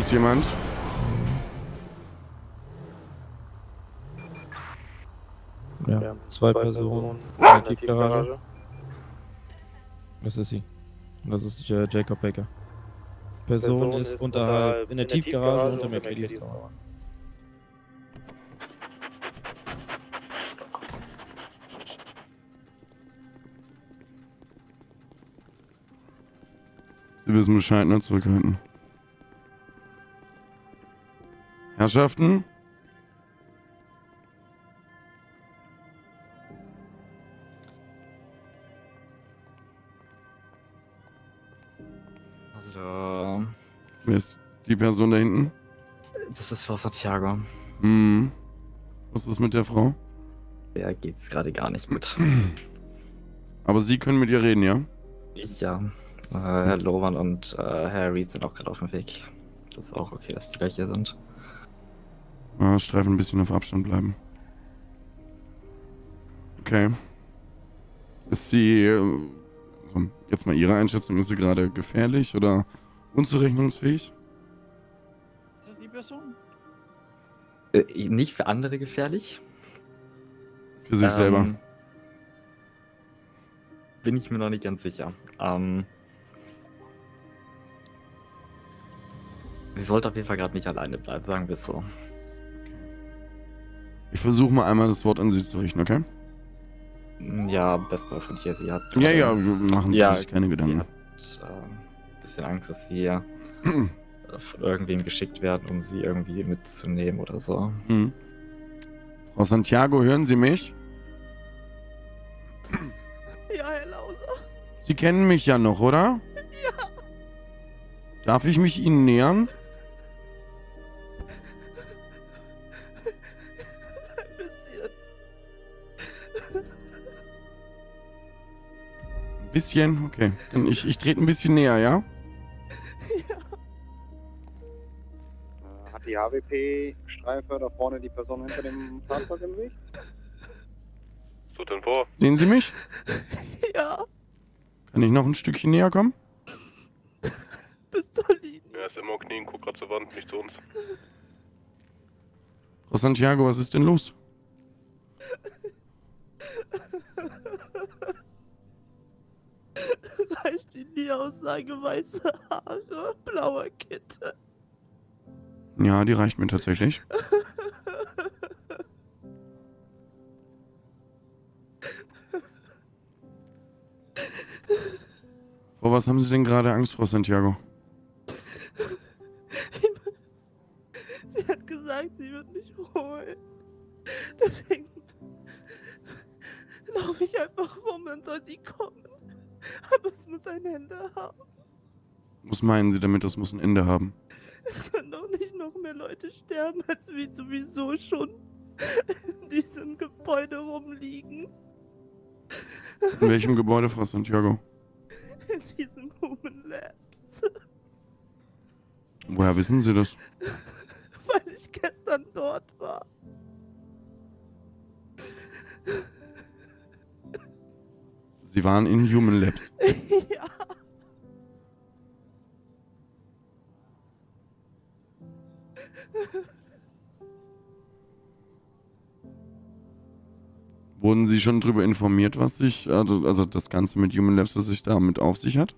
ist jemand. Ja, zwei Personen in der Tiefgarage. Das ist sie. Das ist äh, Jacob Baker. Person ist unterhalb in der Tiefgarage unter Mercedes Tower. Sie wissen Bescheid, ne? Zurückhalten. Herrschaften? Also, Wer ist die Person da hinten? das ist Frau Santiago. Hm. Was ist mit der Frau? Der geht's gerade gar nicht gut. Aber Sie können mit ihr reden, ja? Ich ja. Äh, Herr Lovan und äh, Herr Reed sind auch gerade auf dem Weg. Das ist auch okay, dass die gleich hier sind. Ah, Streifen ein bisschen auf Abstand bleiben. Okay. Ist sie, also jetzt mal Ihre Einschätzung, ist sie gerade gefährlich oder unzurechnungsfähig? Ist das die Person? Äh, nicht für andere gefährlich. Für sich Ähm, selber. Bin ich mir noch nicht ganz sicher. Ähm, sie sollte auf jeden Fall gerade nicht alleine bleiben, sagen wir es so. Ich versuche mal einmal das Wort an Sie zu richten, okay? Ja, best of und hier, sie hat. Ja, ja, machen Sie Ja, sich keine Sie Gedanken. hat ähm, ein bisschen Angst, dass sie äh, von irgendwem geschickt werden, um sie irgendwie mitzunehmen oder so. Hm. Frau Santiago, hören Sie mich? Ja, Herr Lauser. Sie kennen mich ja noch, oder? Ja. Darf ich mich Ihnen nähern? Bisschen? Okay. Dann ich, ich trete ein bisschen näher, ja? Ja. Hat die HWP-Streife da vorne die Person hinter dem Fahrzeug im Sicht? So denn vor. Sehen Sie mich? Ja. Kann ich noch ein Stückchen näher kommen? Pistolini. Er ist immer am Knien, guckt gerade zur Wand, nicht zu uns. Frau Santiago, was ist denn los? Reicht Ihnen die Aussage weiße Haare, blauer Kittel? Ja, die reicht mir tatsächlich. Vor was haben Sie denn gerade Angst, Frau Santiago? Sie hat gesagt, sie wird mich holen. Deswegen laufe ich einfach rum, dann soll sie kommen. Aber es muss ein Ende haben. Was meinen Sie damit, das muss ein Ende haben? Es können doch nicht noch mehr Leute sterben, als wie sowieso schon in diesem Gebäude rumliegen. In welchem Gebäude, Frau Santiago? In diesem Human Labs. Woher wissen Sie das? Weil ich gestern dort war. Sie waren in Human Labs. ja. Wurden Sie schon darüber informiert, was sich, also, also das Ganze mit Human Labs, was sich damit auf sich hat?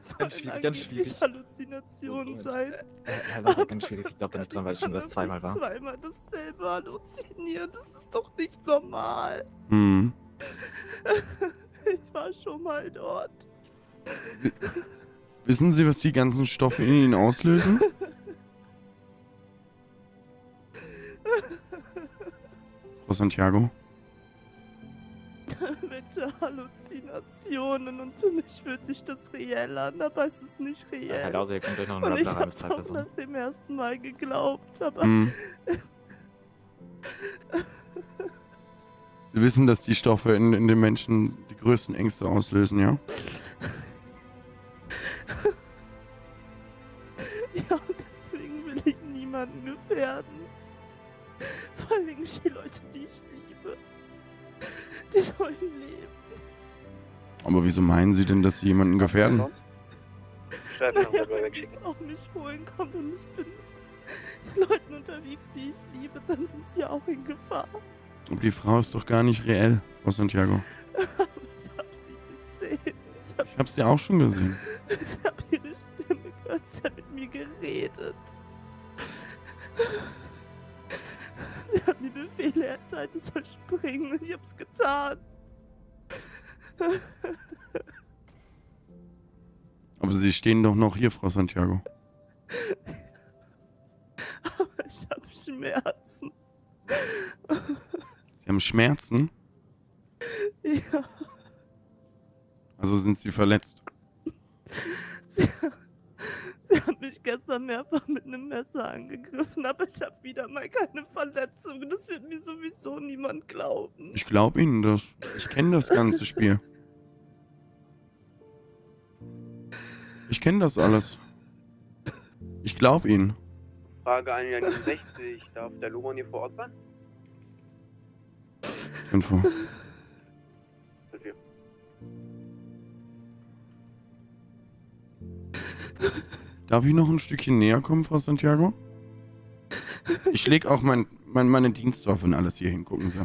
Soll Ganz schwierig, ganz schwierig. Halluzinationen sein. Äh, Herr Lauter, ganz schwierig, ich glaube da nicht dran, weil es schon Kann das zweimal war. Zweimal dasselbe halluzinieren, das ist doch nicht normal. Hm. Ich war schon mal dort. Wissen Sie, was die ganzen Stoffe in Ihnen auslösen? Frau Santiago? Bitte Halluzinationen und für mich fühlt sich das reell an, aber es ist nicht Herr reell. Lauter, hier kommt gleich noch Und ich Rappler hab's auch Personen. nach dem ersten Mal geglaubt, aber Hm. Sie wissen, dass die Stoffe in, in den Menschen größten Ängste auslösen, ja? ja, und deswegen will ich niemanden gefährden. Vor allem nicht die Leute, die ich liebe. Die sollen leben. Aber wieso meinen Sie denn, dass Sie jemanden gefährden? Naja, wenn wegschicken. die Frau mich holen kommt und ich bin mit Leuten unterwegs, die ich liebe, dann sind sie auch in Gefahr. Aber die Frau ist doch gar nicht reell, Frau Santiago. Ich hab, Ich hab's dir auch schon gesehen. ich hab ihre Stimme gehört. Sie hat mit mir geredet. Sie hat mir Befehle erteilt, ich soll springen. Ich hab's getan. Aber Sie stehen doch noch hier, Frau Santiago. Aber ich hab Schmerzen. Sie haben Schmerzen, Ja, also sind Sie verletzt. sie, sie hat mich gestern mehrfach mit einem Messer angegriffen, aber ich habe wieder mal keine Verletzungen. Das wird mir sowieso niemand glauben. Ich glaube Ihnen das. Ich kenne das ganze Spiel. Ich kenne das alles. Ich glaube Ihnen. Frage 169. Darf der Luman hier vor Ort sein? Info. Darf ich noch ein Stückchen näher kommen, Frau Santiago? Ich leg auch mein, mein, meine Dienstwaffe und alles hier hin, gucken Sie.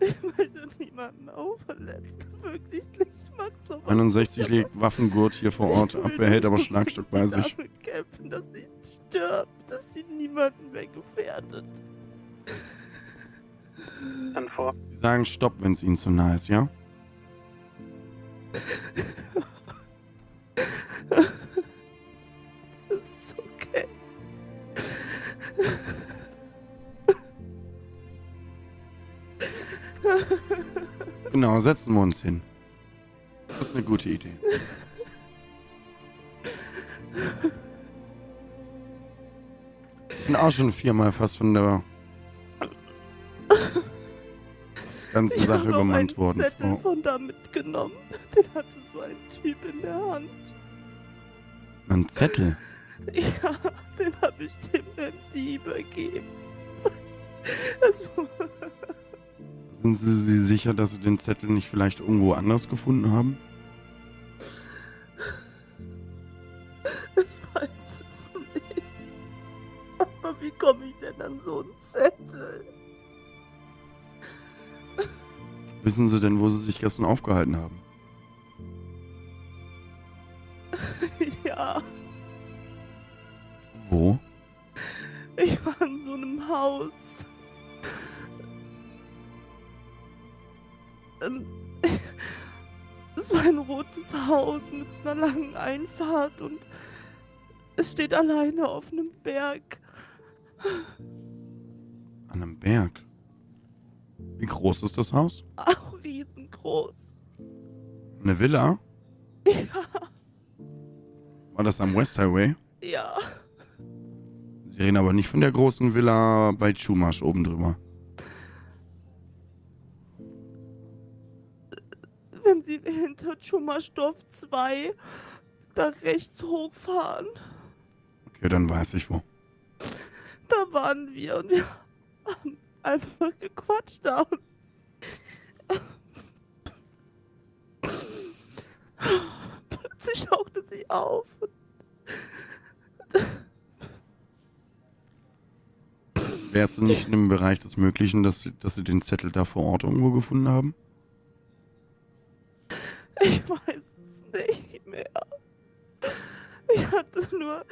Ich möchte niemanden auch verletzen. Wirklich nicht. Ich mag sowas. 61 legt Waffengurt hier vor Ort ab, behält aber Schlagstock bei sich. Damit kämpfen, dass sie stirbt, dass sie niemanden mehr gefährdet. Dann vor. Sie sagen Stopp, wenn es Ihnen zu nah ist, ja? Das ist okay. Genau, setzen wir uns hin. Das ist eine gute Idee. Ich bin auch schon viermal fast von der ganzen Ich Sache habe auch einen übermannt worden. Zettel von da mitgenommen. Den hatte so ein Typ in der Hand. Ein Zettel. Ja, den habe ich dem MD übergeben. Das Sind Sie sich sicher, dass Sie den Zettel nicht vielleicht irgendwo anders gefunden haben? Ich weiß es nicht. Aber wie komme ich denn an so einen Zettel? Wissen Sie denn, wo Sie sich gestern aufgehalten haben? Wo? ich war in so einem Haus. Ähm, Es war ein rotes Haus mit einer langen Einfahrt und es steht alleine auf einem Berg. An einem Berg. Wie groß ist das Haus? Auch riesengroß. Eine Villa? Ja, War das am West Highway? ja. Sie reden aber nicht von der großen Villa bei Chumash oben drüber. Wenn Sie hinter Schumarsdorf 2 da rechts hochfahren, Okay, dann weiß ich wo. da waren wir und wir haben einfach gequatscht da und plötzlich schaute sie auf. Es denn nicht im Bereich des Möglichen, dass Sie, dass Sie den Zettel da vor Ort irgendwo gefunden haben? Ich weiß es nicht mehr. Ich hatte nur,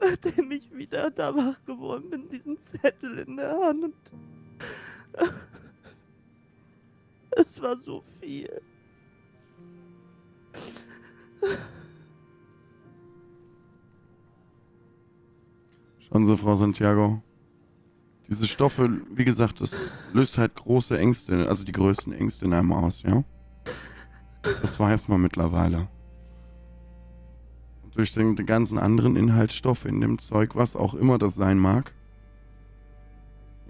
nachdem ich wieder da wach geworden bin, diesen Zettel in der Hand. Und es war so viel. Sie, Frau Santiago. Diese Stoffe, wie gesagt, das löst halt große Ängste, also die größten Ängste in einem aus, ja? Das weiß man mittlerweile. Und durch den, ganzen anderen Inhaltsstoffe in dem Zeug, was auch immer das sein mag,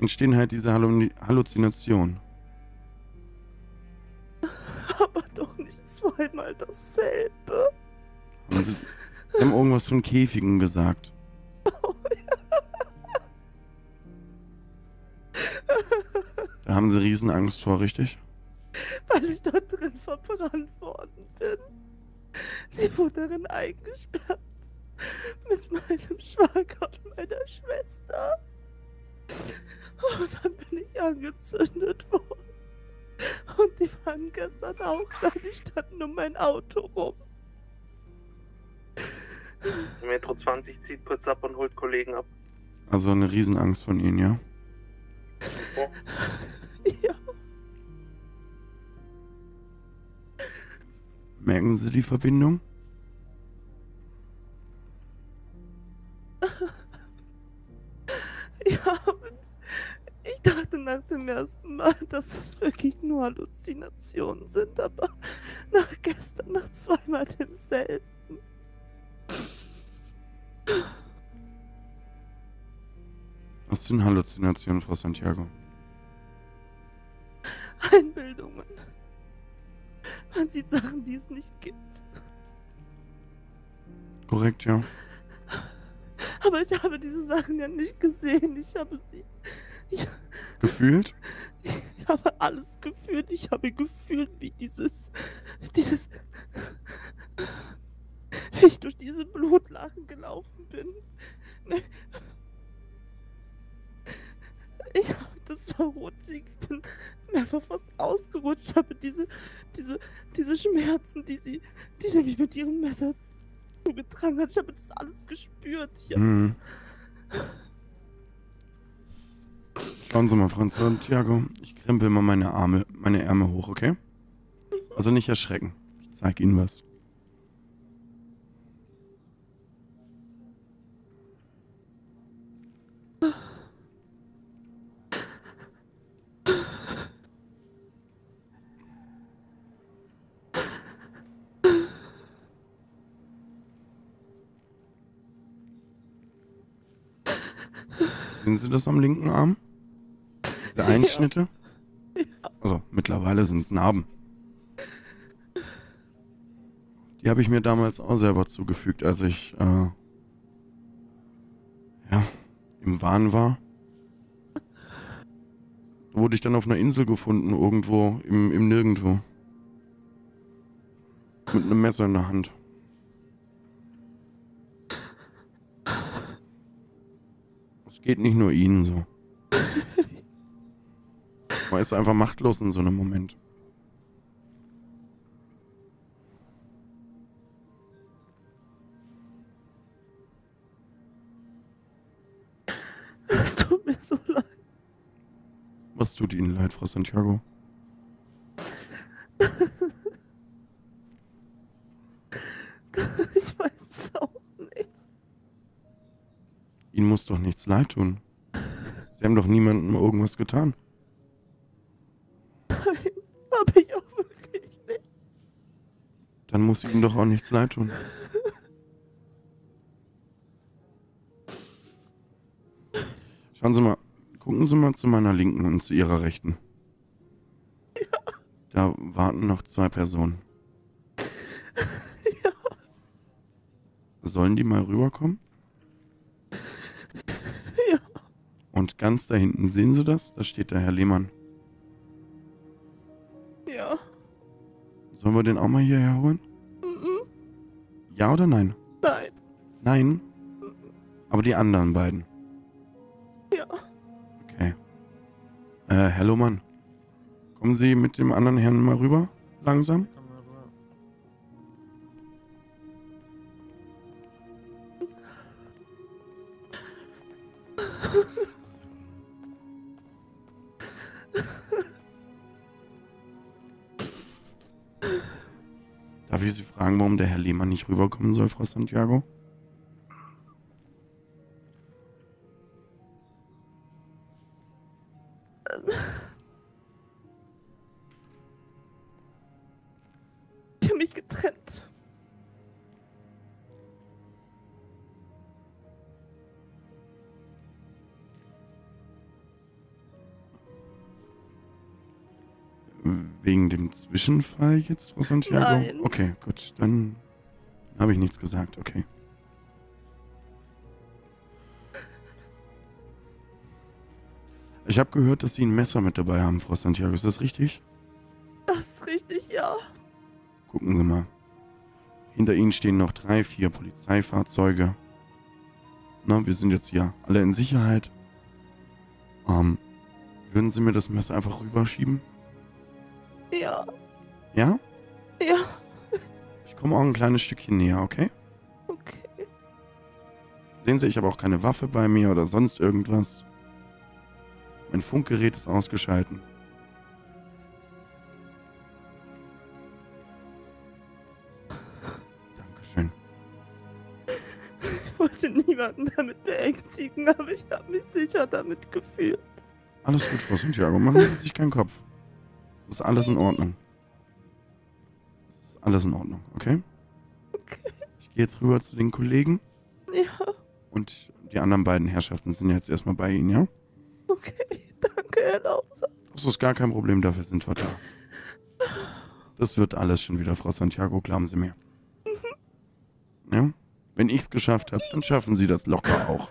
entstehen halt diese Hallu Halluzinationen. Aber doch nicht zweimal dasselbe. Haben Sie, Sie haben irgendwas von Käfigen gesagt. Da haben Sie Riesenangst vor, richtig? weil ich dort drin verbrannt worden bin. Sie wurde darin eingesperrt. Mit meinem Schwager und meiner Schwester. Und dann bin ich angezündet worden. Und die waren gestern auch da. Sie standen um mein Auto rum. Metro 20 zieht kurz ab und holt Kollegen ab. Also eine Riesenangst von Ihnen, ja? Ja, Merken Sie die Verbindung? ja. Ich dachte nach dem ersten Mal, dass es wirklich nur Halluzinationen sind, aber nach gestern, nach zweimal demselben. Was sind Halluzinationen, Frau Santiago? Einbildungen. Man sieht Sachen, die es nicht gibt. Korrekt, ja. Aber ich habe diese Sachen ja nicht gesehen. Ich habe sie. Ich, Gefühlt? ich habe alles gefühlt. Ich habe gefühlt, wie dieses. Dieses. Wie ich durch diese Blutlachen gelaufen bin. Ich habe das war rutschig. Ich bin mehrfach fast ausgerutscht. habe diese. Diese. Diese Schmerzen, die sie. Die sie mir mit ihrem Messer zugetragen hat. Ich habe das alles gespürt. Ich Mhm. Schauen Sie mal, Franz Santiago. Ich krempel mal meine Arme, meine Ärmel hoch, okay? Also nicht erschrecken. Ich zeig Ihnen was. Das am linken Arm? Diese Einschnitte? Also, mittlerweile sind es Narben. Die habe ich mir damals auch selber zugefügt, als ich, äh, ja, im Wahn war. Wurde ich dann auf einer Insel gefunden, irgendwo im, im Nirgendwo. Mit einem Messer in der Hand. Geht nicht nur Ihnen so. Man ist einfach machtlos in so einem Moment. Es tut mir so leid. Was tut Ihnen leid, Frau Santiago? Ich weiß es auch nicht. Ihnen muss doch nichts leid tun. Sie haben doch niemandem irgendwas getan. Nein, habe ich auch wirklich nicht. Dann muss Ihnen doch auch nichts leid tun. Schauen Sie mal, gucken Sie mal zu meiner Linken und zu Ihrer Rechten. Da warten noch zwei Personen. Ja, Sollen die mal rüberkommen? ja. Und ganz da hinten, sehen Sie das? Da steht der Herr Lehmann. Ja. Sollen wir den auch mal hierher holen? Mhm. Ja oder nein? Nein. Nein? Aber die anderen beiden. Ja. Okay. Äh, Herr Lohmann. Kommen Sie mit dem anderen Herrn mal rüber? Langsam? Fragen, warum der Herr Lehmann nicht rüberkommen soll, Frau Santiago? Wegen dem Zwischenfall jetzt, Frau Santiago? Nein. Okay, gut, dann habe ich nichts gesagt, okay. Ich habe gehört, dass Sie ein Messer mit dabei haben, Frau Santiago. Ist das richtig? Das ist richtig, ja. Gucken Sie mal. Hinter Ihnen stehen noch drei, vier Polizeifahrzeuge. Na, wir sind jetzt hier alle in Sicherheit. Ähm, würden Sie mir das Messer einfach rüberschieben? Ja, Ja? ja, Ich komme auch ein kleines Stückchen näher, okay? okay. Sehen Sie, ich habe auch keine Waffe bei mir oder sonst irgendwas. Mein Funkgerät ist ausgeschalten. Dankeschön. Ich wollte niemanden damit beängstigen, aber ich habe mich sicher damit gefühlt. Alles gut, Frau Santiago. Machen Sie sich keinen Kopf. Es ist alles in Ordnung. Es ist alles in Ordnung, okay? Okay. Ich gehe jetzt rüber zu den Kollegen Ja, und die anderen beiden Herrschaften sind jetzt erstmal bei Ihnen, ja? okay. Danke, Herr Lauser. Das ist gar kein Problem, dafür sind wir da. Das wird alles schon wieder, Frau Santiago, glauben Sie mir. Ja? Wenn ich's geschafft habe, dann schaffen Sie das locker auch.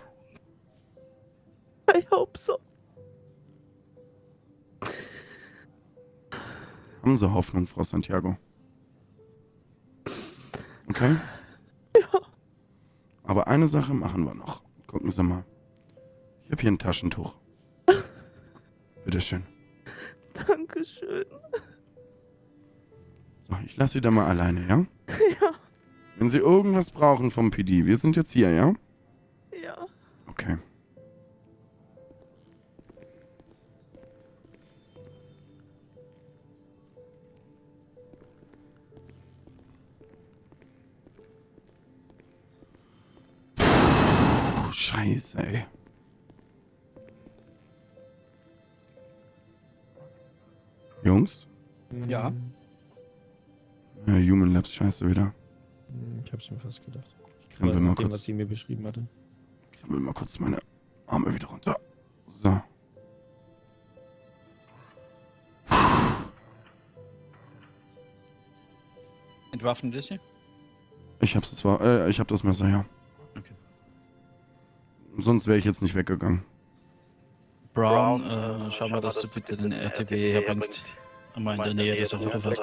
I hope so. Haben Sie Hoffnung, Frau Santiago? Okay? Ja. Aber eine Sache machen wir noch. Gucken Sie mal. Ich habe hier ein Taschentuch. Bitteschön. Dankeschön. So, ich lasse Sie da mal alleine, ja? Ja, Wenn Sie irgendwas brauchen vom PD, wir sind jetzt hier, ja? ja. Okay. Scheiße, ey. Jungs? Ja. Ja, Human Labs scheiße wieder. Hm, Ich hab's mir fast gedacht. Ich krempel Nach mal dem, was kurz, sie mir beschrieben hatte. krempel mal kurz meine Arme wieder runter. So. Entwaffnet ist sie? Ich hab's zwar, äh, ich hab das Messer, ja. Sonst wäre ich jetzt nicht weggegangen. Brown, äh, schau mal, dass du bitte den RTB herbringst. Einmal in der Nähe des Autofahrt.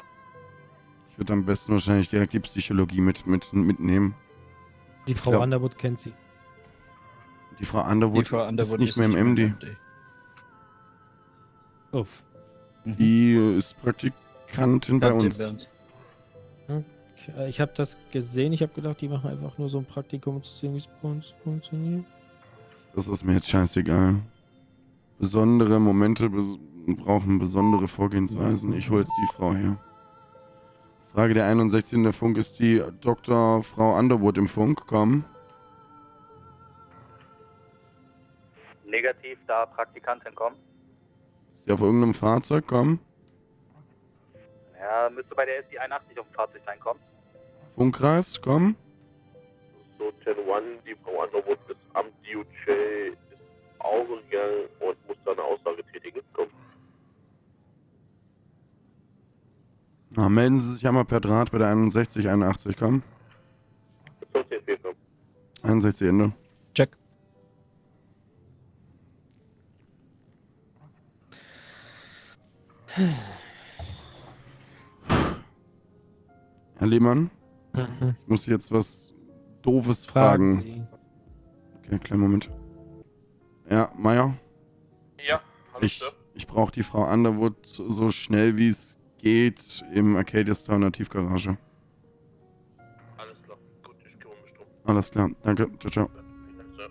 Ich würde am besten wahrscheinlich direkt die Psychologie mit, mit, mitnehmen. Die Frau Ja. Underwood kennt sie. Die Frau Underwood, Die Frau Underwood ist nicht mehr im MD. Uff. Mhm. Die äh, ist Praktikantin bei uns. uns. Ich- Ich habe das gesehen. Ich habe gedacht, die machen einfach nur so ein Praktikum, um zu sehen, wie es bei uns funktioniert. Das ist mir jetzt scheißegal. Besondere Momente bes brauchen besondere Vorgehensweisen. Ich hol jetzt die Frau her. Frage der 61 in der Funk. Ist die Dr. Frau Underwood im Funk? Komm. Negativ, da Praktikantin kommt. Ist die auf irgendeinem Fahrzeug? Komm. Ja, müsste bei der SI 81 auf dem Fahrzeug sein, kommt. Funkkreis? Komm. So, 10-1, die Frau Underwood ist am DOJ, ist auch in Gang und muss da eine Aussage tätigen. Komm. Na, melden Sie sich einmal per Draht bei der 61 81. Komm. So, 10-4, komm. 61 Ende. Check. Herr Lehmann, ich muss jetzt was Doofes Fragen fragen. Okay, kleinen Moment. Ja, Meier, Ja, alles ich, ich brauche die Frau Underwood so schnell wie es geht im Arcadia Tower Tiefgarage. Alles klar. Gut, ich kümmere mich drum. Alles klar, danke. Ciao, ciao. Vielen Dank, Sir.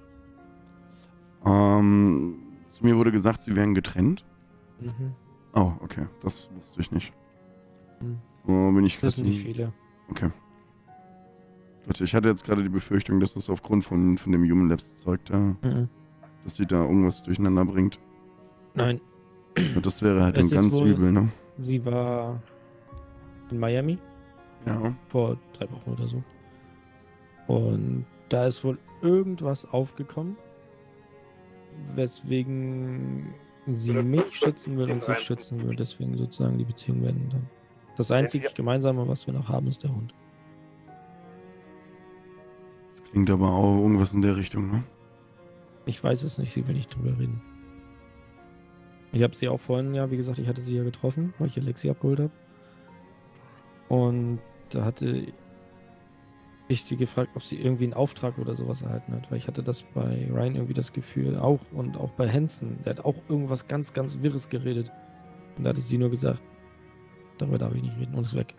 Ähm, zu mir wurde gesagt, sie wären getrennt. Mhm. Oh, okay, das wusste ich nicht. Hm. Wo bin ich Das sind nicht gerade- viele. Okay. Gut, ich hatte jetzt gerade die Befürchtung, dass das aufgrund von, von dem Human Labs Zeug da, Mhm. dass sie da irgendwas durcheinander bringt. Nein, Und das wäre halt Es dann ganz wohl- übel, ne? sie war in Miami Ja. vor drei Wochen oder so. Und da ist wohl irgendwas aufgekommen, weswegen sie mich schützen will und sich schützen will. Deswegen sozusagen die Beziehung beenden dann. Das einzige Gemeinsame, was wir noch haben, ist der Hund. Klingt aber auch irgendwas in der Richtung, ne? Ich weiß es nicht, sie will nicht drüber reden. Ich habe sie auch vorhin, ja, wie gesagt, ich hatte sie ja getroffen, weil ich Alexi abgeholt habe. Und da hatte ich sie gefragt, ob sie irgendwie einen Auftrag oder sowas erhalten hat. Weil ich hatte das bei Ryan irgendwie das Gefühl auch und auch bei Hansen. Der hat auch irgendwas ganz, ganz Wirres geredet. Und da hatte sie nur gesagt, darüber darf ich nicht reden und ist weg.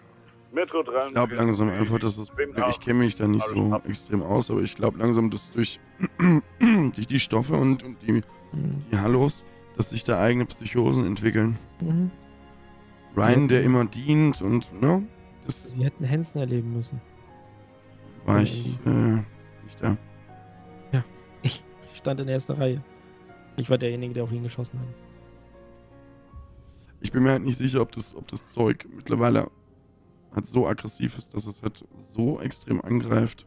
Metro 3. Ich glaube langsam einfach, dass es. Ich kenne mich da nicht so extrem aus, aber ich glaube langsam, dass durch, durch die Stoffe und, und die, Mhm. die Hallos, dass sich da eigene Psychosen entwickeln. Mhm. Ryan, der immer dient und, ne? Das Sie hätten Hansen erleben müssen. war ich äh, nicht da. Ich stand in erster Reihe. Ich war derjenige, der auf ihn geschossen hat. Ich bin mir halt nicht sicher, ob das, ob das Zeug mittlerweile halt so aggressiv ist, dass es halt so extrem angreift,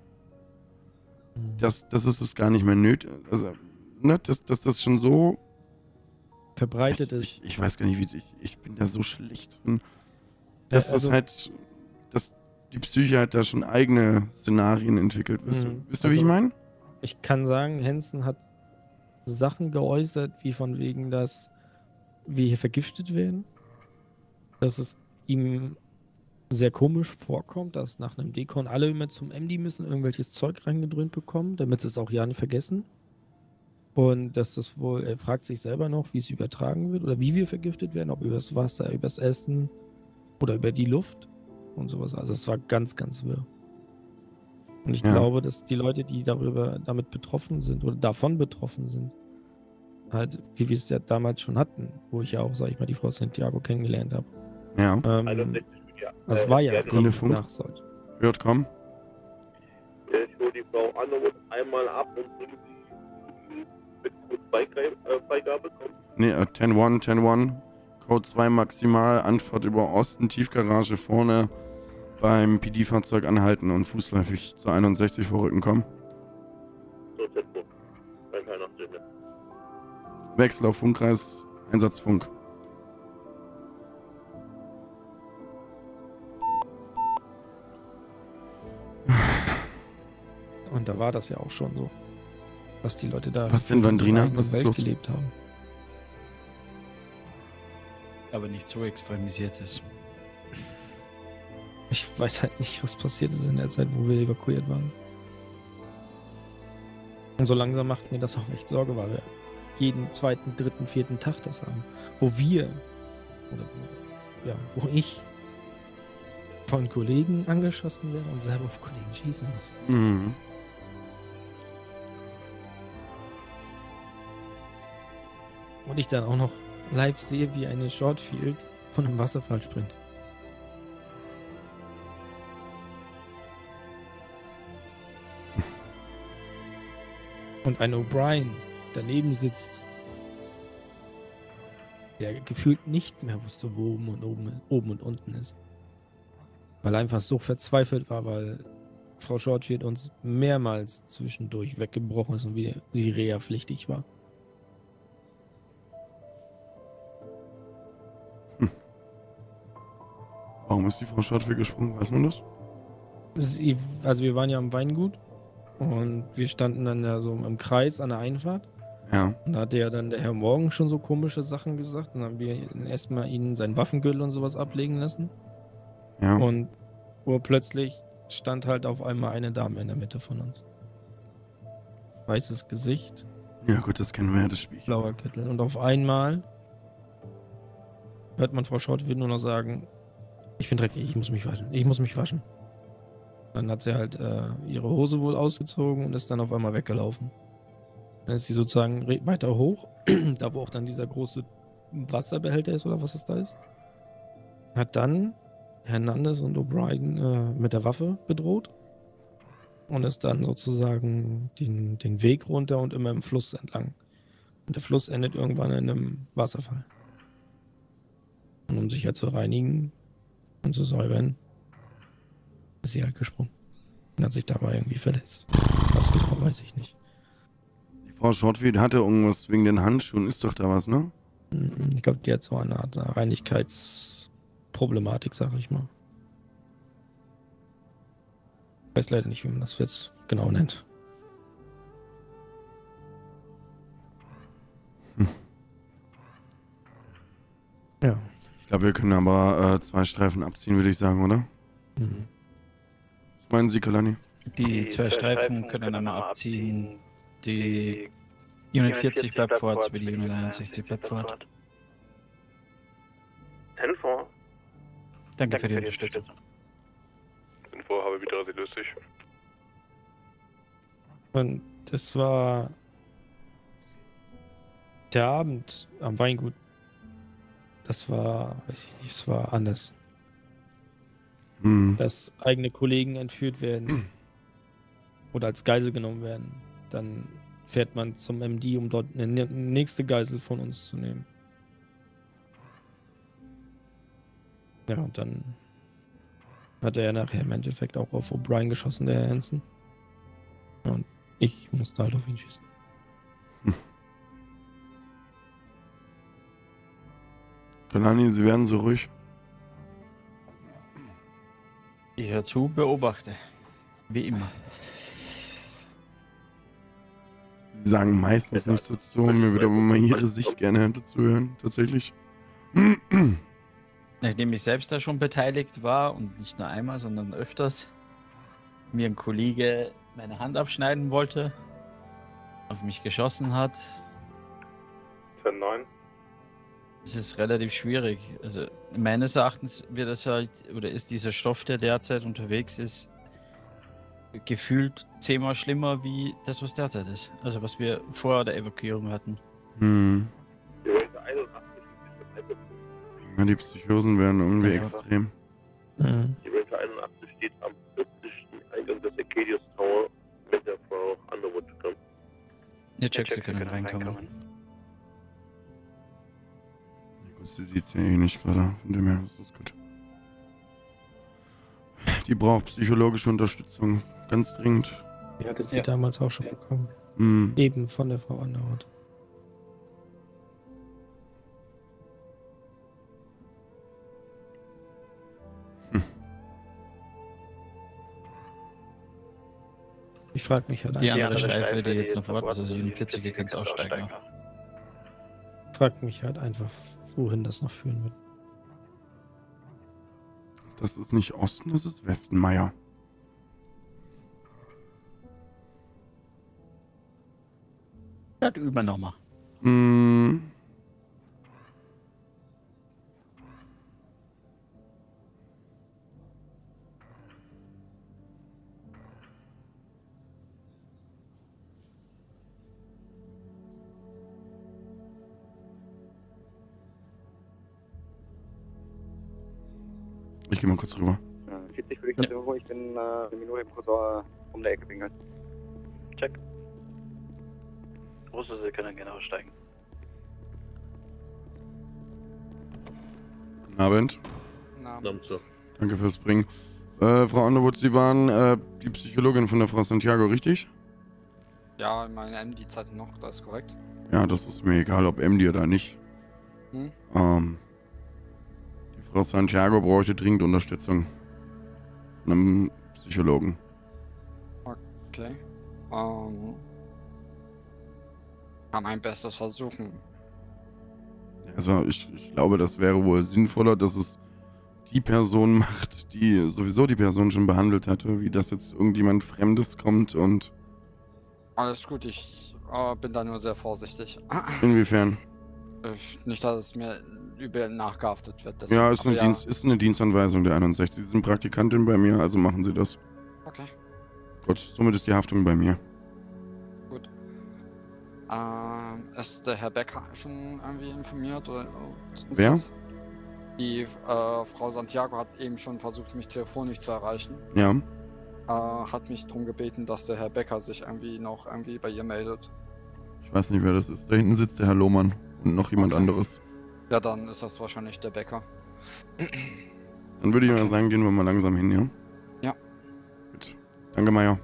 Mhm. dass, dass es das gar nicht mehr nötig Also, ne, dass, dass das schon so. Verbreitet ich, ist. Ich, ich weiß gar nicht, wie. Ich, ich bin da so schlecht drin. Dass also- das halt. Dass die Psyche halt da schon eigene Szenarien entwickelt. Wisst, Mhm. wisst du, wie ich Also- meine? Ich kann sagen, Hansen hat Sachen geäußert, wie von wegen, dass wir hier vergiftet werden. Dass es ihm sehr komisch vorkommt, dass nach einem Dekon alle immer zum MD müssen, irgendwelches Zeug reingedröhnt bekommen, damit sie es auch ja nicht vergessen. Und dass das wohl, er fragt sich selber noch, wie es übertragen wird oder wie wir vergiftet werden, ob übers Wasser, übers Essen oder über die Luft und sowas. Also es war ganz, ganz wirr. Und ich Ja. glaube, dass die Leute, die darüber damit betroffen sind oder davon betroffen sind, halt, wie wir es ja damals schon hatten, wo ich ja auch, sag ich mal, die Frau Santiago kennengelernt habe. Ja. Ähm, 61 ja. das Äh, war ja gerne. Kunde Funk. nach solch. Hört, komm. Ich hole die Frau Underwood einmal ab und bringe sie mit Freigabe äh, Freigabe äh, 10-1, 10-1. Code 2 maximal. Antwort über Osten, Tiefgarage vorne beim PD-Fahrzeug anhalten und fußläufig zur 61 vorrücken kommen. So. Wechsel auf Funkkreis, Einsatzfunk. Und da war das ja auch schon so. Dass die Leute da Was denn, Vandrina? Was ist Welt los? gelebt haben. Aber nicht so extrem, wie es jetzt ist. Ich weiß halt nicht, was passiert ist in der Zeit, wo wir evakuiert waren. Und so langsam macht mir das auch echt Sorge, weil wir jeden zweiten, dritten, vierten Tag das haben. Wo wir, oder wo, ja, wo ich von Kollegen angeschossen werde und selber auf Kollegen schießen muss. Mhm. Und ich dann auch noch live sehe, wie eine Shortfield von einem Wasserfall springt. Und ein O'Brien daneben sitzt, der gefühlt nicht mehr wusste, wo oben und oben, oben und unten ist. Weil er einfach so verzweifelt war, weil Frau Shortfield uns mehrmals zwischendurch weggebrochen ist und wie sie reha-pflichtig war. Warum ist die Frau Schottweg gesprungen? Weiß man das? Sie, also wir waren ja am Weingut und wir standen dann ja so im Kreis an der Einfahrt. Ja. Und da hatte ja dann der Herr Morgen schon so komische Sachen gesagt. Und dann haben wir erstmal ihn seinen Waffengürtel und sowas ablegen lassen. Ja. Und urplötzlich stand halt auf einmal eine Dame in der Mitte von uns. Weißes Gesicht, ja, gut, das kennen wir ja, das Spiel. blauer Kittel. Und auf einmal hört man Frau Schottwind nur noch sagen, ich bin dreckig, ich muss mich waschen, ich muss mich waschen. Dann hat sie halt äh, ihre Hose wohl ausgezogen und ist dann auf einmal weggelaufen. Dann ist sie sozusagen weiter hoch, da wo auch dann dieser große Wasserbehälter ist oder was es da ist. Hat dann Hernandez und O'Brien äh, mit der Waffe bedroht und ist dann sozusagen den, den Weg runter und immer im Fluss entlang. Und der Fluss endet irgendwann in einem Wasserfall. Und um sich halt zu reinigen und zu säubern, ist sie halt gesprungen. Und hat sich dabei irgendwie verletzt. Was genau, weiß ich nicht. Die Frau Shortfield hatte irgendwas wegen den Handschuhen. Ist doch da was, ne? Mm, Ich glaube, die hat so eine Art Reinigkeitsproblematik, sag ich mal. Ich weiß leider nicht, wie man das jetzt genau nennt. Hm. Ja, Glaube, wir können aber äh, zwei Streifen abziehen, würde ich sagen, oder? Mhm. Was meinen Sie, Kalani? Die zwei Streifen können einmal abziehen. Die Unit 40 bleibt fort, sowie die Unit 61 bleibt fort. 10 vor. Danke für die Unterstützung. Info, habe wieder, löst sich. Und das war der Abend am Weingut. Das war, weiß ich nicht, es war anders. Hm. Dass eigene Kollegen entführt werden oder als Geisel genommen werden. Dann fährt man zum MD, um dort eine nä- nächste Geisel von uns zu nehmen. Ja, und dann hat er nachher im Endeffekt auch auf O'Brien geschossen, der Herr Hansen. Ja, und ich musste halt auf ihn schießen. Kalani, Sie werden so ruhig. Ich höre zu, beobachte. Wie immer. Sie sagen meistens nichts dazu. Mir würde aber mal Ihre Sicht gerne dazu hören, tatsächlich. Nachdem ich selbst da schon beteiligt war und nicht nur einmal, sondern öfters, mir ein Kollege meine Hand abschneiden wollte, auf mich geschossen hat, 10, 9. es ist relativ schwierig. Also meines Erachtens wird es halt, oder ist dieser Stoff, der derzeit unterwegs ist, gefühlt zehnmal schlimmer wie das, was derzeit ist. Also was wir vor der Evakuierung hatten. Hm. Die Ranger 81 ist mit Ja, die Psychosen werden irgendwie Ja. extrem. Mhm. Die Ranger 81 steht am östlichen Eingang des Acadius Tower mit der Frau Underwood. drin. Ja, check, sie können reinkommen. Ja, sie sieht's ja eh nicht gerade. Von dem her ist das gut. Die braucht psychologische Unterstützung. Ganz dringend. Die hatte sie Ja. damals auch schon bekommen. Hm. Eben von der Frau Underwood. Ich frage mich halt Die einfach, andere Streife, die jetzt noch vor Ort ist, also die 40 ihr könnt aussteigen. frag mich halt einfach, wohin das noch führen wird. Das ist nicht Osten, das ist Westen, Meier. Das üben wir nochmal. Kurz rüber. Äh, 40 für die Station, ich bin äh, eine Minute eben kurz äh, um der Ecke pinkelt. Russe, Sie können gerne aussteigen. Guten Abend. Namens so. Danke fürs Bringen. Äh, Frau Underwood, Sie waren äh, die Psychologin von der Frau Santiago, richtig? Ja, meine MD-Zeit noch, das ist korrekt. Ja, das ist mir egal, ob MD oder nicht. Hm? Ähm, Frau Santiago bräuchte dringend Unterstützung. Von einem Psychologen. Okay. Ähm, kann mein Bestes versuchen. Also ich, ich glaube, das wäre wohl sinnvoller, dass es die Person macht, die sowieso die Person schon behandelt hatte, wie das jetzt irgendjemand Fremdes kommt und Alles gut, ich äh, bin da nur sehr vorsichtig. inwiefern. Nicht, dass es mir übel nachgehaftet wird. Ja, ist eine, Dienst, ist eine Dienstanweisung der 61. Sie sind Praktikantin bei mir, also machen Sie das. Okay, Gut, somit ist die Haftung bei mir. gut. Ähm, ist der Herr Becker schon irgendwie informiert? Oder, sonst Wer? was? Die äh, Frau Santiago hat eben schon versucht, mich telefonisch zu erreichen. Ja, Äh, hat mich darum gebeten, dass der Herr Becker sich irgendwie noch irgendwie bei ihr meldet. ich weiß nicht, wer das ist. Da hinten sitzt der Herr Lohmann und noch jemand Okay. anderes. Ja, dann ist das wahrscheinlich der Becker. Dann würde ich mal Okay. sagen, gehen wir mal langsam hin, ja? Ja. Gut. Danke, Meier.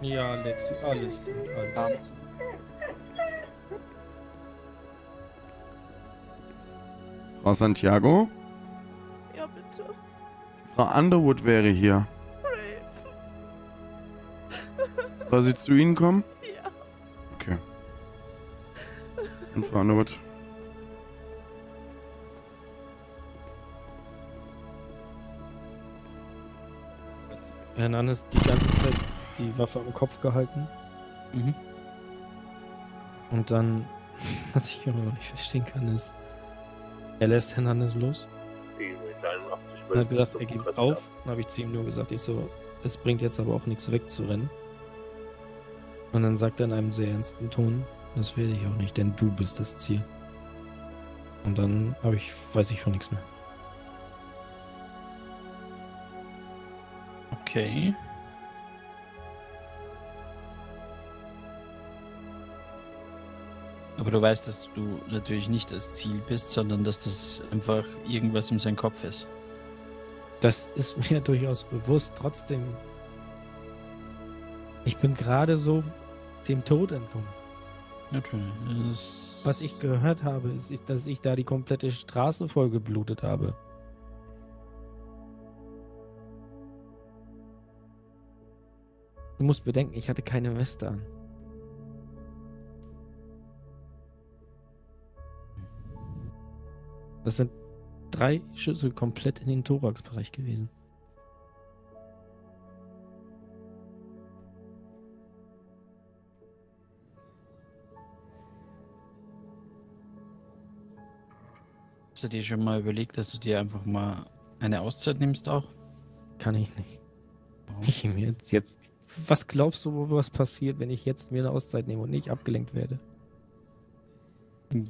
Ja, Lexi, alles gut, alles gut. Frau Santiago? Frau Underwood wäre hier. Brave. Soll sie zu Ihnen kommen? Ja. Okay. Und Frau Underwood? Hernandez die ganze Zeit die Waffe am Kopf gehalten. Mhm. Und dann, was ich immer noch nicht verstehen kann, ist, er lässt Hernandez los. Die mit 81 Und hat gesagt, er gibt auf. Dann habe ich zu ihm nur gesagt, ich so, es bringt jetzt aber auch nichts wegzurennen. Und dann sagt er in einem sehr ernsten Ton, das werde ich auch nicht, denn du bist das Ziel. Und dann habe ich, weiß ich von nichts mehr. Okay. Aber du weißt, dass du natürlich nicht das Ziel bist, sondern dass das einfach irgendwas in seinem Kopf ist. Das ist mir durchaus bewusst. Trotzdem, ich bin gerade so dem Tod entkommen. Natürlich. Das Was ich gehört habe, ist, dass ich da die komplette Straße voll geblutet habe. Du musst bedenken, ich hatte keine Weste an. Das sind drei Schüsse komplett in den Thoraxbereich gewesen. Hast du dir schon mal überlegt, dass du dir einfach mal eine Auszeit nimmst auch? Kann ich nicht. Warum? Ich mir jetzt, jetzt. Was glaubst du, was passiert, wenn ich jetzt mir eine Auszeit nehme und nicht abgelenkt werde?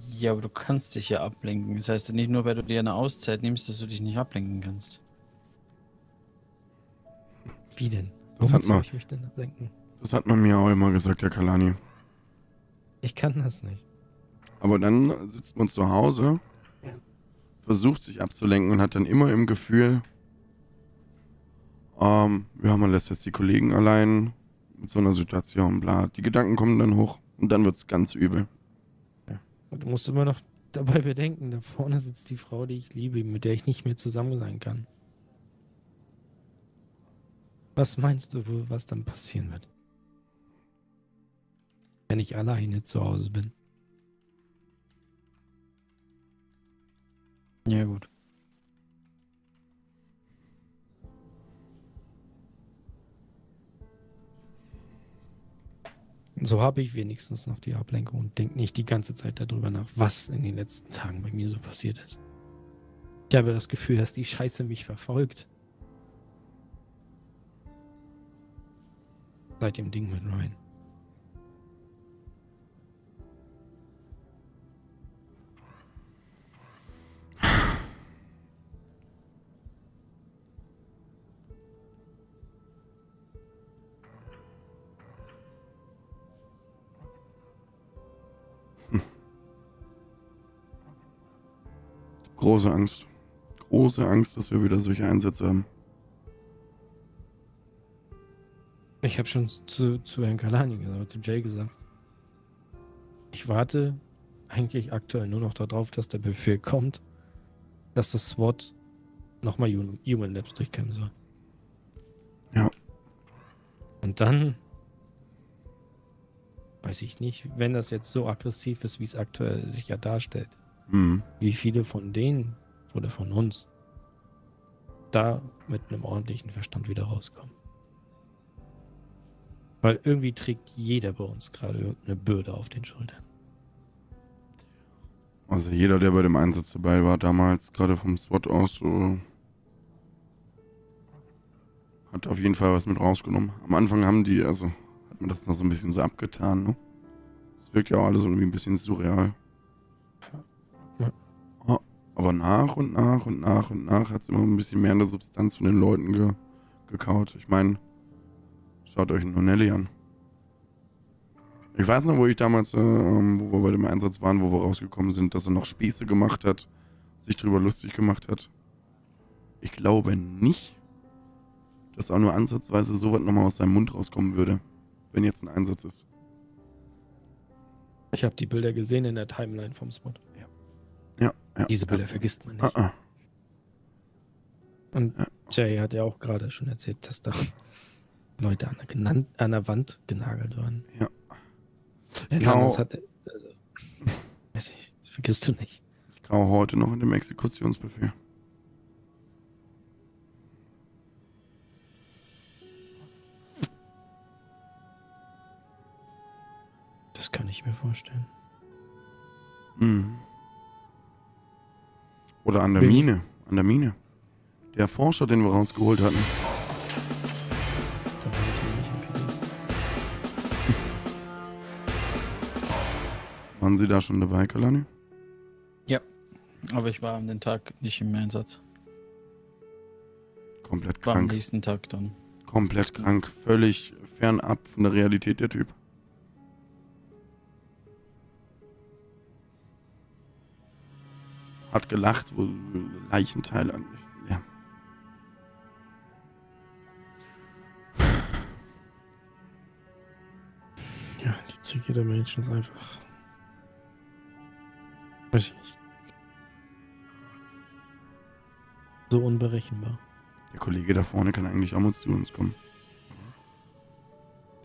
Ja, aber du kannst dich ja ablenken. Das heißt ja nicht nur, weil du dir eine Auszeit nimmst, dass du dich nicht ablenken kannst. Wie denn? Das Warum hat soll man- ich mich denn ablenken? Das hat man mir auch immer gesagt, Herr Kalani. Ich kann das nicht. Aber dann sitzt man zu Hause, Ja. versucht sich abzulenken und hat dann immer im Gefühl, ähm, ja, man lässt jetzt die Kollegen allein mit so einer Situation, bla. Die Gedanken kommen dann hoch und dann wird's ganz übel. Du musst immer noch dabei bedenken, da vorne sitzt die Frau, die ich liebe, mit der ich nicht mehr zusammen sein kann. Was meinst du wohl, was dann passieren wird? Wenn ich alleine zu Hause bin. Ja, gut. So habe ich wenigstens noch die Ablenkung und denke nicht die ganze Zeit darüber nach, was in den letzten Tagen bei mir so passiert ist. Ich habe das Gefühl, dass die Scheiße mich verfolgt. Seit dem Ding mit Ryan. Große Angst. Große Angst, dass wir wieder solche Einsätze haben. Ich habe schon zu, zu Herrn Kalani gesagt, zu Jay gesagt. Ich warte eigentlich aktuell nur noch darauf, dass der Befehl kommt, dass das SWAT nochmal Human Labs durchkämmen soll. Ja. Und dann weiß ich nicht, wenn das jetzt so aggressiv ist, wie es aktuell sich ja darstellt, Hm. wie viele von denen oder von uns da mit einem ordentlichen Verstand wieder rauskommen. Weil irgendwie trägt jeder bei uns gerade irgendeine Bürde auf den Schultern. Also jeder, der bei dem Einsatz dabei war damals, gerade vom SWAT aus, so hat auf jeden Fall was mit rausgenommen. Am Anfang haben die, also hat man das noch so ein bisschen so abgetan, ne? Es wirkt ja auch alles irgendwie ein bisschen surreal. Aber nach und nach und nach und nach hat es immer ein bisschen mehr in der Substanz von den Leuten ge gekaut. Ich meine, schaut euch nur Nelly an. Ich weiß noch, wo ich damals, äh, ähm, wo wir bei dem Einsatz waren, wo wir rausgekommen sind, dass er noch Spieße gemacht hat, sich drüber lustig gemacht hat. Ich glaube nicht, dass auch nur ansatzweise sowas nochmal aus seinem Mund rauskommen würde, wenn jetzt ein Einsatz ist. Ich habe die Bilder gesehen in der Timeline vom Spot. Ja, ja. Diese ja. Bilder vergisst man nicht. Ah, ah. Und Ja. Jay hat ja auch gerade schon erzählt, dass da Leute an der, genannt, an der Wand genagelt waren. Ja. Wer Genau. hat, also, weiß ich, das vergisst du nicht. Ich graue heute noch in dem Exekutionsbefehl. Das kann ich mir vorstellen. Mhm. Oder an der Wie- Mine. An der Mine. Der Forscher, den wir rausgeholt hatten. Waren Sie da schon dabei, Kalani? Aber ich war an dem Tag nicht im Einsatz. Komplett War am krank. nächsten Tag dann. Komplett krank. Völlig fernab von der Realität, der Typ. Hat gelacht, wo Leichenteile an. Ja. Ja, die Psyche der Menschen ist einfach. Weiß ich nicht. So unberechenbar. Der Kollege da vorne kann eigentlich auch mal zu uns kommen.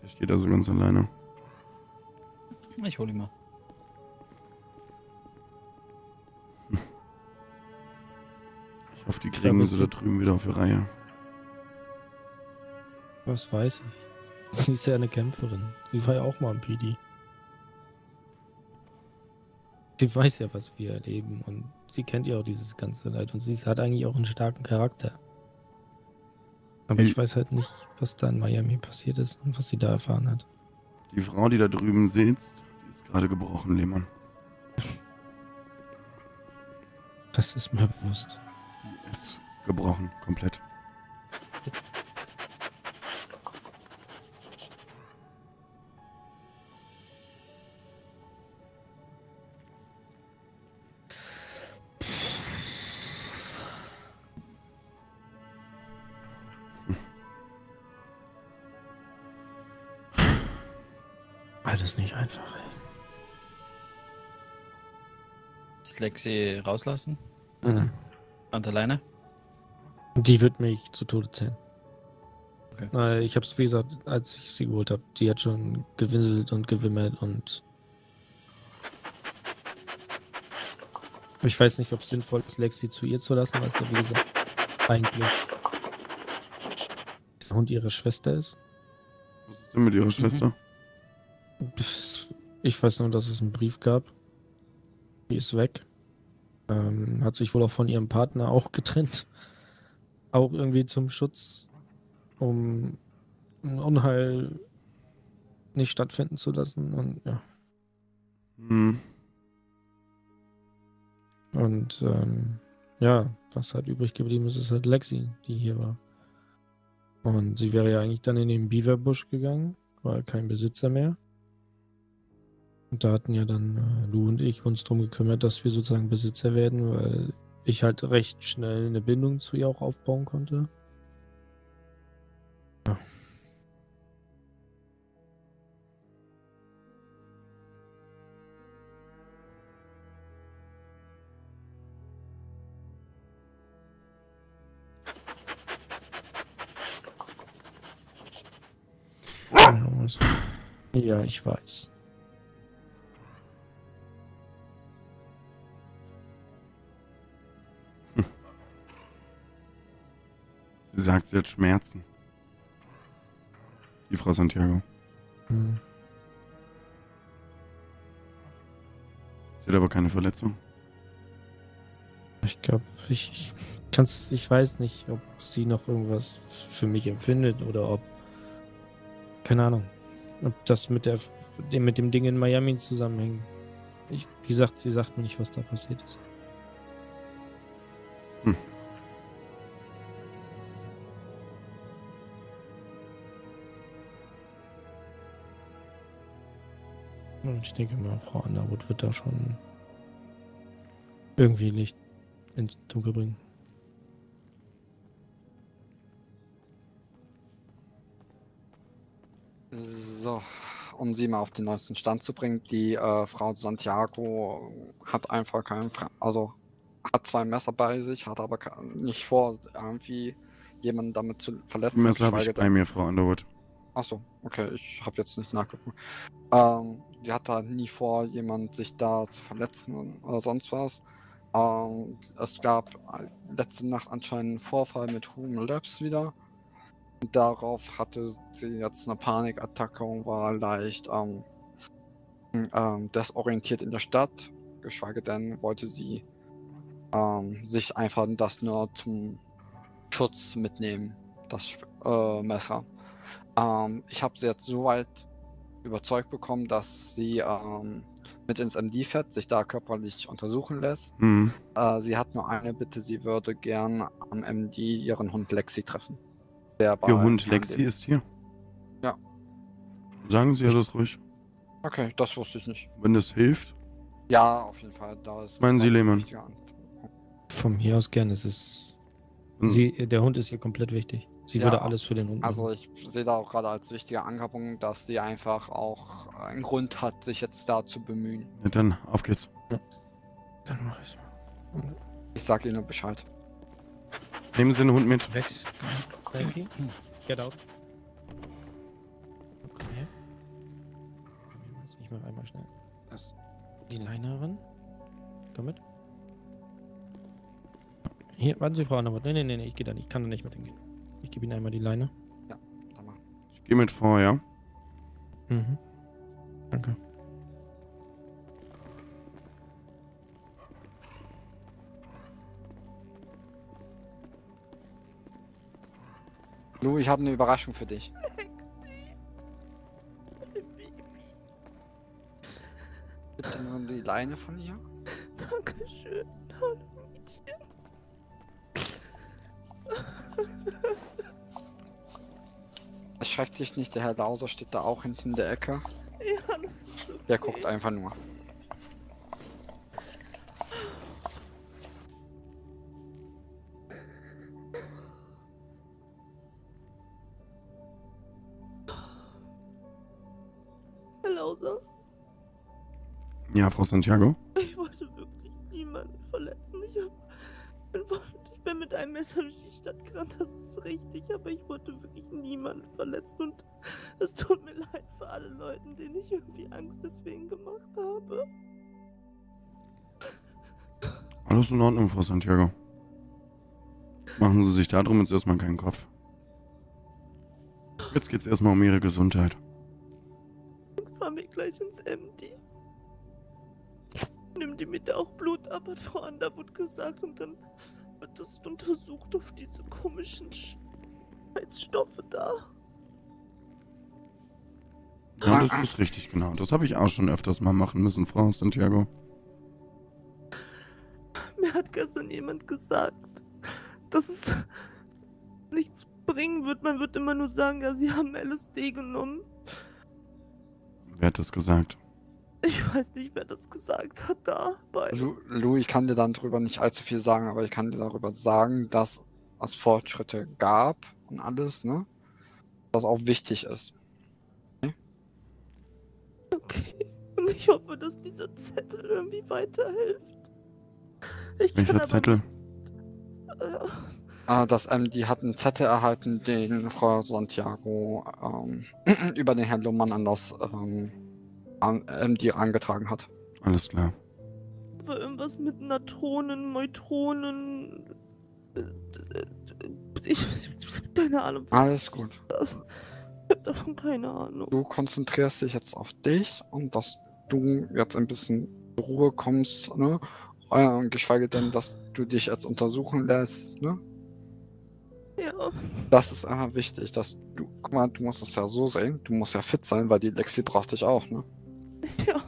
Der steht da so ganz alleine. Ich hole ihn mal. Kriegen es sie da drüben wieder auf die Reihe. Was weiß ich. Sie ist ja eine Kämpferin. Sie war ja auch mal im PD. Sie weiß ja, was wir erleben und sie kennt ja auch dieses ganze Leid und sie hat eigentlich auch einen starken Charakter. Aber Hey. ich weiß halt nicht, was da in Miami passiert ist und was sie da erfahren hat. Die Frau, die da drüben sitzt, die ist gerade gebrochen, Lehmann. Das ist mir bewusst. Ist gebrochen, komplett. Alles nicht einfach, ey. Ist Lexi rauslassen? Mhm. An alleine? Die wird mich zu Tode zählen. Okay. Ich hab's, wie gesagt, als ich sie geholt habe, die hat schon gewinselt und gewimmelt und. Ich weiß nicht, ob es sinnvoll ist, Lexi zu ihr zu lassen, weil es ja, wie gesagt, eigentlich der Hund ihrer Schwester ist. Was ist denn mit ihrer Schwester? Pff, Ich weiß nur, dass es einen Brief gab. Die ist weg. Ähm, hat sich wohl auch von ihrem Partner auch getrennt. Auch irgendwie zum Schutz, um ein Unheil nicht stattfinden zu lassen. Und ja. Hm. Und ähm, ja, was halt übrig geblieben ist, ist halt Lexi, die hier war. Und sie wäre ja eigentlich dann in den Beaverbusch gegangen, war kein Besitzer mehr. Und da hatten ja dann äh, Lou und ich uns drum gekümmert, dass wir sozusagen Besitzer werden, weil ich halt recht schnell eine Bindung zu ihr auch aufbauen konnte. Ja. Ja, ich weiß. Sie sagt, sie hat Schmerzen. Die Frau Santiago. Hm. Sie hat aber keine Verletzung. Ich glaube, ich, ich kann's, ich weiß nicht, ob sie noch irgendwas für mich empfindet oder ob, keine Ahnung, ob das mit der, dem, mit dem Ding in Miami zusammenhängt. Ich, wie gesagt, sie sagt mir nicht, was da passiert ist. Ich denke mal, Frau Underwood wird da schon irgendwie Licht ins Dunkel bringen. So, um sie mal auf den neuesten Stand zu bringen, die äh, Frau Santiago hat einfach keinen, Fra also hat zwei Messer bei sich, hat aber nicht vor, irgendwie jemanden damit zu verletzen. Messer habe ich bei mir, Frau Underwood. Achso, okay, ich habe jetzt nicht nachgeguckt. Ähm, die hat da nie vor, jemand sich da zu verletzen oder sonst was. Ähm, es gab letzte Nacht anscheinend einen Vorfall mit Human Labs wieder. Und darauf hatte sie jetzt eine Panikattacke und war leicht ähm, ähm, desorientiert in der Stadt. Geschweige denn wollte sie ähm, sich einfach das nur zum Schutz mitnehmen, das äh, Messer. Ähm, ich habe sie jetzt so weit überzeugt bekommen, dass sie ähm, mit ins MD fährt, sich da körperlich untersuchen lässt. Mhm. Äh, sie hat nur eine Bitte, sie würde gern am MD ihren Hund Lexi treffen. Der Ihr Hund Lexi ist hier. Ja. Sagen Sie ja das ruhig, Okay, das wusste ich nicht. wenn das hilft. Ja, auf jeden Fall. Da ist Meinen Sie, Lehmann? Von mir aus gerne. Es ist. Hm. Sie, der Hund ist hier komplett wichtig. Sie Ja, würde alles für den Hund machen. Also ich sehe da auch gerade als wichtige Angaben, dass sie einfach auch einen Grund hat, sich jetzt da zu bemühen. Ja, dann auf geht's. Dann mach ich's. Ich sage Ihnen Bescheid. Nehmen Sie den Hund mit. Rex. Frankie. Get out. Okay. Ich mach einmal schnell. Das, die Leine ran. Komm mit. Hier, warten Sie, Frau Andermatt. Nee, nee, nee, nee, ich gehe da nicht. Ich kann da nicht mit hingehen. Ich gebe Ihnen einmal die Leine. Da mal. Ich gehe mit vor, ja? Mhm. Danke. Lou, ich habe eine Überraschung für dich. Bitte nur die Leine von ihr. Dankeschön. Es schreckt dich nicht, der Herr Lauser steht da auch hinten in der Ecke. Ja, das ist okay. Der guckt einfach nur. Herr Lauser, Ja, Frau Santiago? ich wollte wirklich niemanden verletzen. Ich, hab, ich bin mit einem Messer durch die Stadt gerannt, das ist richtig, aber ich wollte wirklich niemanden verletzen und es tut mir leid für alle Leute, denen ich irgendwie Angst deswegen gemacht habe. Alles in Ordnung, Frau Santiago. Machen Sie sich darum jetzt erstmal keinen Kopf. Jetzt geht's erstmal um Ihre Gesundheit. Fahren wir gleich ins MD. Nimm die mit auch Blut ab, hat Frau Underwood gesagt, und dann wird das untersucht auf diese komischen Scheißstoffe da. Ja, das ist richtig, genau. Das habe ich auch schon öfters mal machen müssen, Frau Santiago. Mir hat gestern jemand gesagt, dass es nichts bringen wird. Man wird immer nur sagen, ja, sie haben LSD genommen. Wer hat das gesagt? Ich weiß nicht, wer das gesagt hat da. Bei Lou, Lou, ich kann dir dann drüber nicht allzu viel sagen, aber ich kann dir darüber sagen, dass es Fortschritte gab und alles, ne? Was auch wichtig ist. Okay. Und ich hoffe, dass dieser Zettel irgendwie weiterhilft. Ich kann Welcher Zettel? Äh, Ah, das MD hat einen Zettel erhalten, den Frau Santiago ähm, über den Herrn Lohmann an das ähm, an MD angetragen hat. Alles klar. aber irgendwas mit Natronen, Neutronen. Ich, ich hab keine Ahnung. Alles gut. Das. Ich hab davon keine Ahnung. Du konzentrierst dich jetzt auf dich und dass du jetzt ein bisschen Ruhe kommst, ne? Äh, geschweige denn, dass du dich jetzt untersuchen lässt, ne? Ja, Das ist einfach wichtig, dass du, guck mal, du musst es ja so sehen, du musst ja fit sein, weil die Lexi braucht dich auch, ne? ja,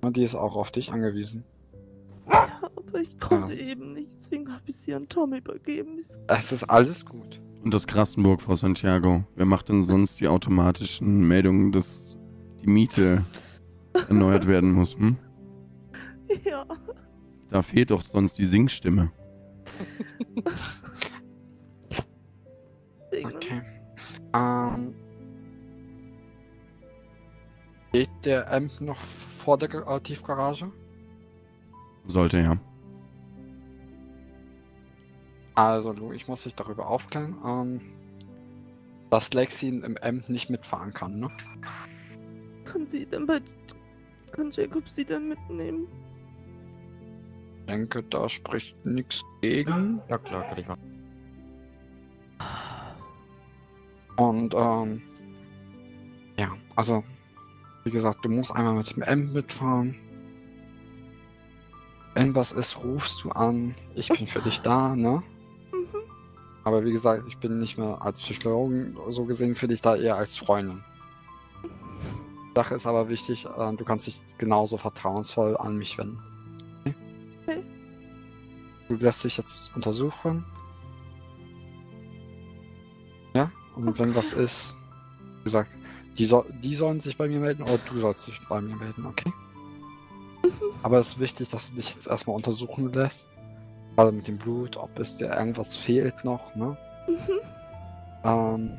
Und die ist auch auf dich angewiesen. Aber ich konnte Ja. eben nicht, deswegen habe ich sie an Tom übergeben. Es ist alles gut. Und das Krassenburg, Frau Santiago. Wer macht denn sonst die automatischen Meldungen, dass die Miete erneuert werden muss? Hm? Ja, Da fehlt doch sonst die Singstimme. Okay. Ähm. Geht der Amp noch vor der äh, Tiefgarage? Sollte ja. Also, Lou, ich muss dich darüber aufklären. Ähm, dass Lexi im M nicht mitfahren kann, ne? Kann sie denn bei. Kann Jacob sie denn mitnehmen? Ich denke, da spricht nichts gegen. Ja klar, kann ich machen. Und, ähm, ja, also, wie gesagt, du musst einmal mit dem M mitfahren. Wenn was ist, rufst du an. Ich bin für dich da, ne? Mhm. Aber wie gesagt, ich bin nicht mehr als Psychologin so gesehen für dich da, eher als Freundin. Sache ist aber wichtig, äh, du kannst dich genauso vertrauensvoll an mich wenden. Okay? Du lässt dich jetzt untersuchen. Ja, und wenn was ist, wie gesagt, die, soll, die sollen sich bei mir melden oder du sollst dich bei mir melden, okay? Aber es ist wichtig, dass du dich jetzt erstmal untersuchen lässt. Gerade mit dem Blut, ob es dir irgendwas fehlt noch, ne? Mhm. Ähm,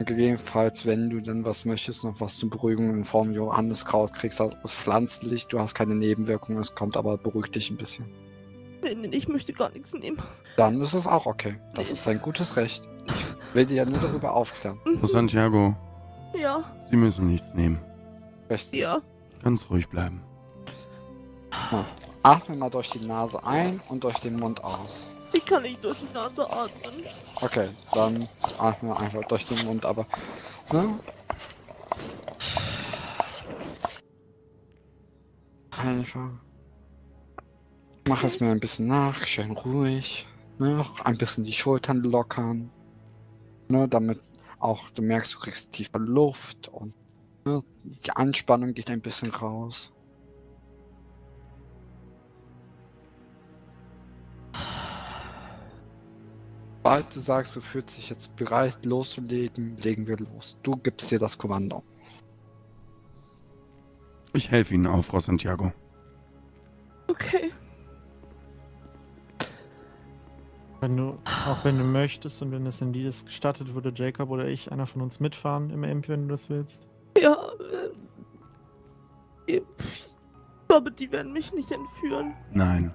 gegebenenfalls, wenn du dann was möchtest, noch was zur Beruhigung in Form Johanniskraut kriegst, das ist pflanzlich, du hast keine Nebenwirkungen, es kommt aber beruhigt dich ein bisschen. Nee, nee, ich möchte gar nichts nehmen. Dann ist es auch okay. Das Nee. ist dein gutes Recht. Ich will dir ja nur darüber aufklären. Mhm. Santiago, Ja, Sie müssen nichts nehmen. Richtig. ja. Ganz ruhig bleiben. Atme mal durch die Nase ein und durch den Mund aus. Ich kann nicht durch die Nase atmen. Okay, dann atme einfach durch den Mund, aber. Ne? Einfach. Mach es mir ein bisschen nach, schön ruhig. Ne? Ein bisschen die Schultern lockern. Ne? Damit auch du merkst, du kriegst tiefer Luft und ne? die Anspannung geht ein bisschen raus. Sobald du sagst, du fühlst dich jetzt bereit loszulegen, legen wir los. Du gibst dir das Kommando. Ich helfe Ihnen auf, Frau Santiago. Okay. Wenn du, auch wenn du möchtest und wenn es in dieses gestattet, würde Jacob oder ich, einer von uns mitfahren im MP, wenn du das willst. Ja, äh, ich glaube, die werden mich nicht entführen. Nein.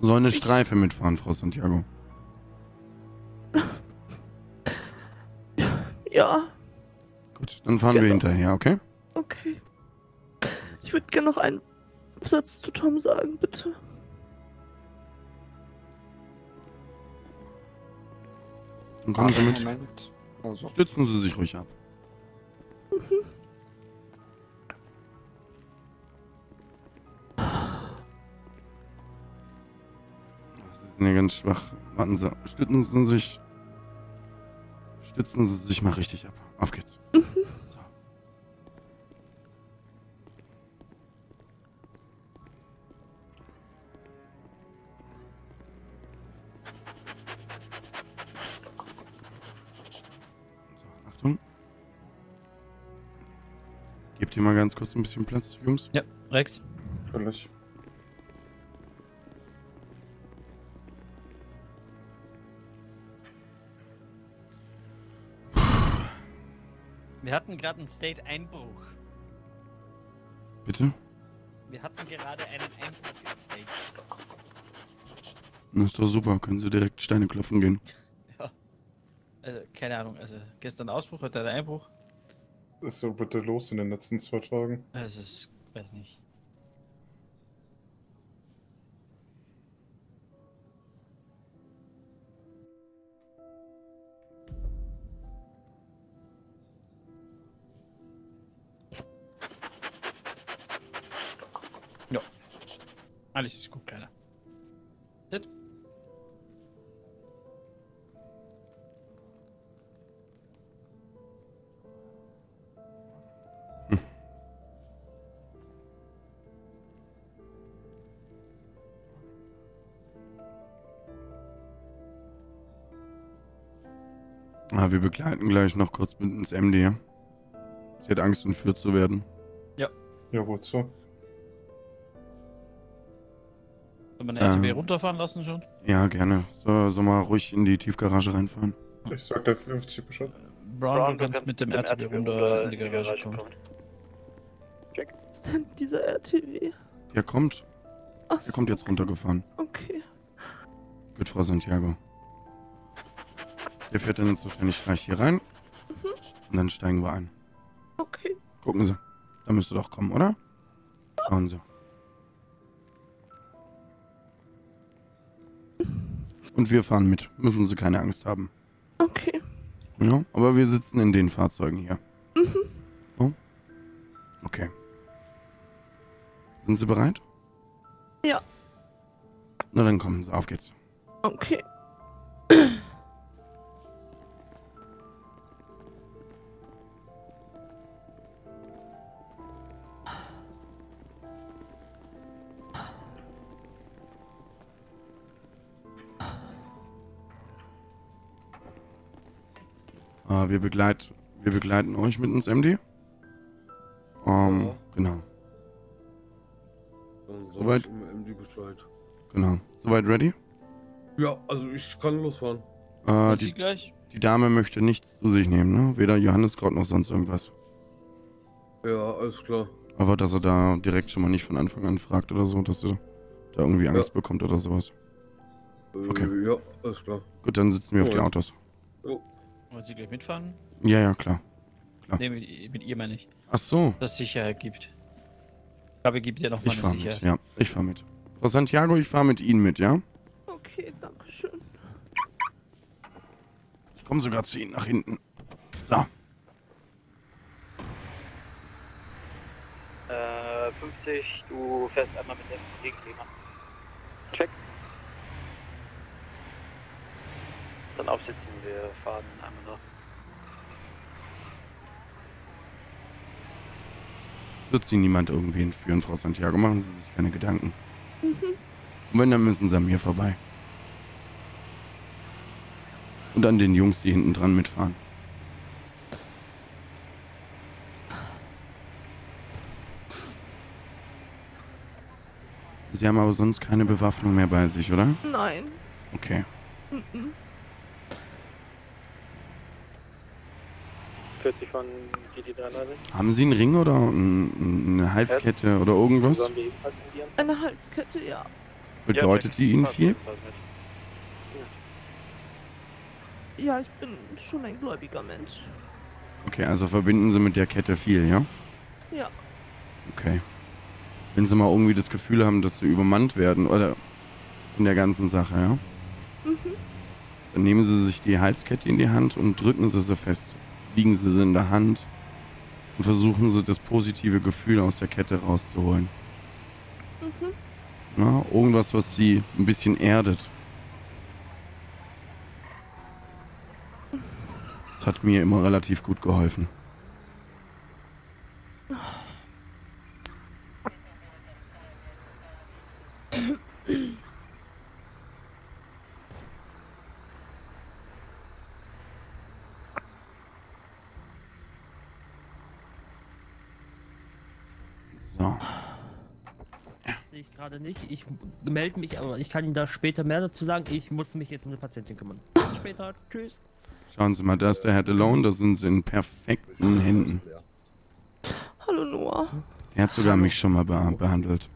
Soll eine Streife mitfahren, Frau Santiago. Ja, Gut, dann fahren wir Genau. hinterher, okay? okay. Ich würde gerne noch einen Satz zu Tom sagen, bitte. Dann kommen Sie mit. Moment. Also, Stützen Sie sich ruhig ab. Ach, Sie sind ja ganz schwach. Warten Sie. Stützen Sie sich. Stützen Sie sich mal richtig ab. Auf geht's. So. So, Achtung. Gebt ihr mal ganz kurz ein bisschen Platz, Jungs. Ja, Rex. Natürlich. Wir hatten gerade einen State-Einbruch. Bitte? Wir hatten gerade einen Einbruch in State. Das ist doch super. Können Sie direkt Steine klopfen gehen. Also, keine Ahnung, also gestern Ausbruch, heute der Einbruch. Was ist so bitte los in den letzten zwei Tagen? Es ist, weiß nicht. Alles ist gut, Kleiner. Sit. Ah, wir begleiten gleich noch kurz mit ins MD. ja? Sie hat Angst, entführt zu werden. Ja, wozu? Soll man eine Ähm. RTW runterfahren lassen schon? Ja, gerne. So, soll mal ruhig in die Tiefgarage reinfahren. Ich sag der 50 Bescheid. Brown, du kannst mit dem RTW runter in die Garage kommen. Was ist denn dieser RTW? Der kommt. Ach, Der kommt jetzt runtergefahren. Okay. Gut, Frau Santiago. Der fährt dann jetzt wahrscheinlich gleich hier rein. Und dann steigen wir ein. Okay. Gucken Sie. Da müsste doch kommen, oder? Schauen Sie. Und wir fahren mit. Müssen Sie keine Angst haben. Okay. Ja, aber wir sitzen in den Fahrzeugen hier. Mhm. Oh. Okay. Sind Sie bereit? Ja. Na dann kommen Sie, auf geht's. Okay. Äh, wir, begleit, wir begleiten euch mit ins MD. Ähm, Ja. genau, Dann Soweit? ich im MD Bescheid. genau. Soweit ready? Ja, also ich kann losfahren. Äh, Sie die, gleich? die Dame möchte nichts zu sich nehmen, ne? Weder Johanneskraut noch sonst irgendwas. Ja, alles klar. Aber dass er da direkt schon mal nicht von Anfang an fragt oder so, dass er da irgendwie Angst bekommt oder sowas. Äh, Okay. Ja, alles klar. Gut, dann sitzen wir auf die. Autos. Wollen Sie gleich mitfahren? Ja, ja, klar. Nee, mit, mit ihr meine ich. Ach so. Dass es Sicherheit gibt. Ich glaube, gibt ja noch mal Ich eine fahr mit, Sicherheit. ja. Ich fahr mit. Frau Santiago, ich fahr mit Ihnen mit, ja? Okay, danke schön. Ich komme sogar zu Ihnen nach hinten. So. Äh, 50, du fährst einmal mit dem Gegenthema. Check. Dann aufsitzen, wir fahren einmal noch. Wird Sie niemand irgendwie entführen, Frau Santiago. Machen Sie sich keine Gedanken. Mhm. Und wenn, dann müssen Sie an mir vorbei. Und an den Jungs, die hinten dran mitfahren. Sie haben aber sonst keine Bewaffnung mehr bei sich, oder? Nein. Okay. Mhm. 40 von GT330. Haben Sie einen Ring oder ein, eine Halskette oder irgendwas? Eine Halskette, ja. Bedeutet die Ihnen viel? Ja, ich bin schon ein gläubiger Mensch. Okay, also verbinden Sie mit der Kette viel, ja? Ja. Okay. Wenn Sie mal irgendwie das Gefühl haben, dass Sie übermannt werden oder in der ganzen Sache, ja? Mhm. Dann nehmen Sie sich die Halskette in die Hand und drücken Sie sie fest. Liegen Sie sie in der Hand und versuchen Sie das positive Gefühl aus der Kette rauszuholen. Mhm. Na, irgendwas, was Sie ein bisschen erdet. Das hat mir immer relativ gut geholfen. So. Sehe ich gerade nicht. Ich melde mich, aber ich kann Ihnen da später mehr dazu sagen. Ich muss mich jetzt um eine Patientin kümmern. Bis später. Tschüss. Schauen Sie mal, da ist der Herr DeLone, da sind Sie in perfekten Händen. Hallo Noah. Er hat sogar mich schon mal be behandelt.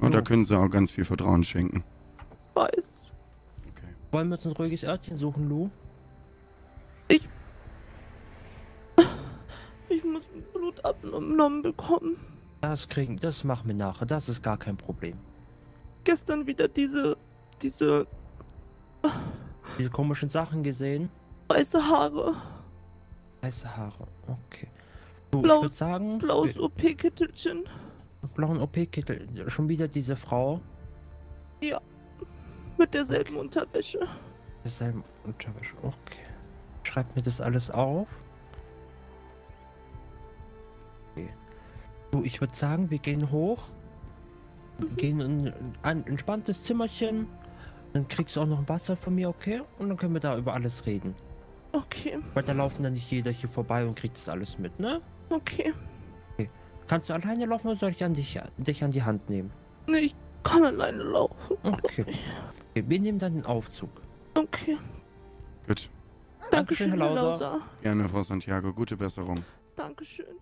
Und da können Sie auch ganz viel Vertrauen schenken. Weiß. Wollen wir uns ein ruhiges Örtchen suchen, Lou? Ich muss Blut abgenommen bekommen. Das kriegen, das machen wir nachher. Das ist gar kein Problem. Gestern wieder diese, diese Diese komischen Sachen gesehen. weiße Haare. Weiße Haare. Okay. Du, ich Blau- würde sagen, Blaues OP-Kittelchen. blauen OP-Kittel. Schon wieder diese Frau. Ja. Mit derselben Unterwäsche. Dasselbe Unterwäsche. Okay. Schreib mir das alles auf. Du, ich würde sagen, wir gehen hoch. Gehen in ein entspanntes Zimmerchen. Dann kriegst du auch noch ein Wasser von mir, okay? Und dann können wir da über alles reden. Okay, Weil da laufen dann nicht jeder hier vorbei und kriegt das alles mit, ne? okay. Kannst du alleine laufen oder soll ich an dich, dich an die Hand nehmen? Nee, ich kann alleine laufen. Okay. okay wir nehmen dann den Aufzug. Okay. Gut. Dankeschön, Herr Lauser. Gerne, Frau Santiago. Gute Besserung. Dankeschön.